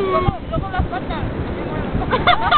Luego, luego las patas.